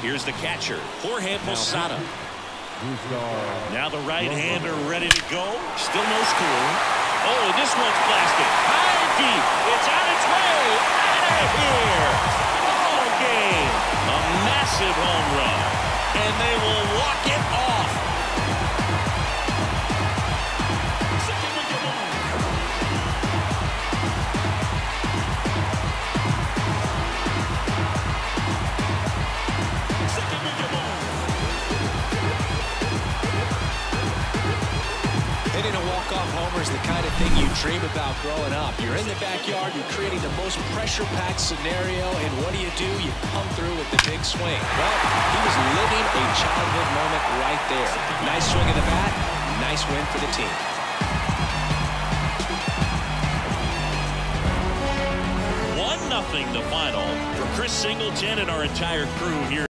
Here's the catcher, Jorge Posada. Now the right-hander ready to go. Still no score. Oh, and this one's blasted. High deep. It's on its way. Out of here. Ball game. A massive home run. And they will walk it off. Hitting a walk-off homer is the kind of thing you dream about growing up. You're in the backyard, you're creating the most pressure-packed scenario, and what do you do? You come through with the big swing. Well, he was living a childhood moment right there. Nice swing of the bat, nice win for the team. One nothing the final for Chris Singleton and our entire crew here.